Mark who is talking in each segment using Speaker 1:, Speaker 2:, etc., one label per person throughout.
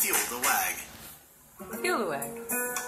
Speaker 1: Feel the wag.
Speaker 2: Feel the wag.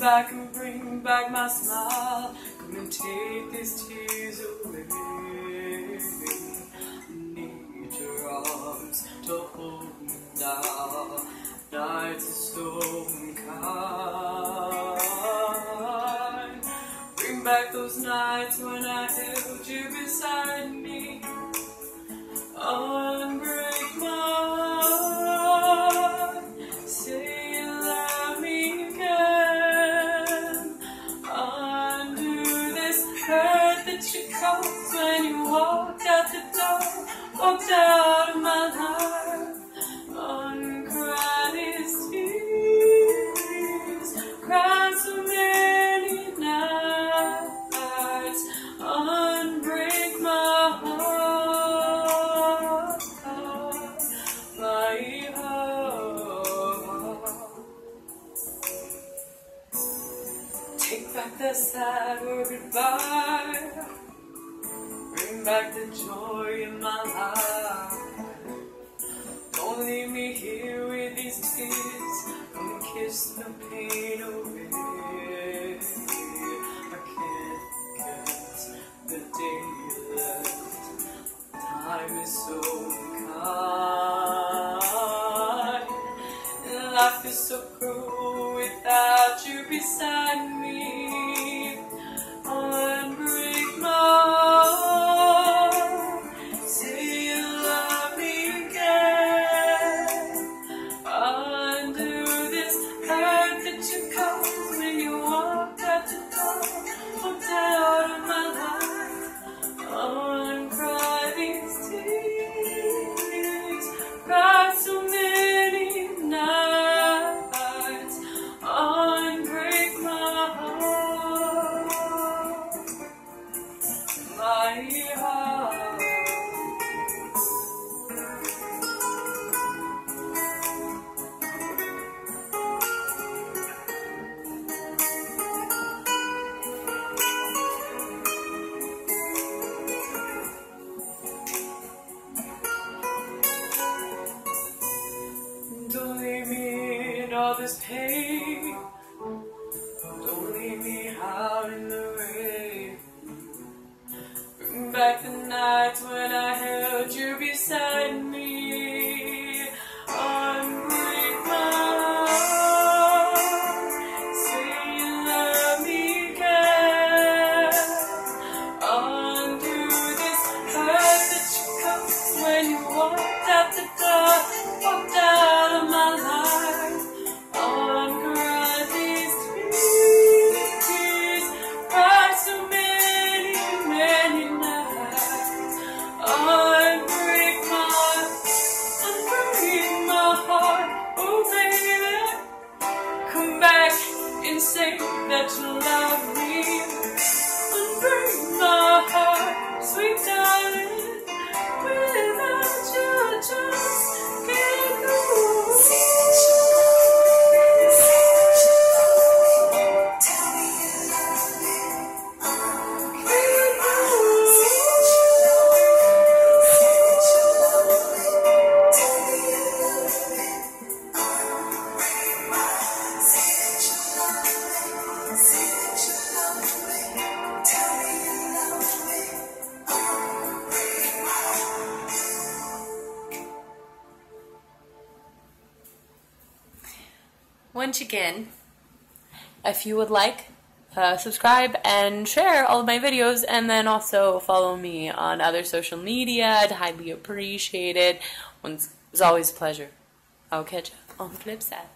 Speaker 3: Back and bring back my smile. Come and take these tears away. I need your arms to hold me now. Nights are so unkind. Bring back those nights when I held you beside me. That when you walked out the door, walked out of my life. Uncried these tears, cried so many nights. Unbreak my heart, my heart. Take back the sad word goodbye. Bring back the joy in my life. Don't leave me here with these tears. Come kiss the pain away. I can't forget the day you left. Time is so kind. And life is so cruel without you beside all this pain. Don't leave me out in the rain. Bring back the nights when I held you beside me. Say that you love me.
Speaker 2: Once again, if you would like, uh, subscribe and share all of my videos, and then also follow me on other social media. I'd highly appreciate it. It's always a pleasure. I'll catch you on the flip side.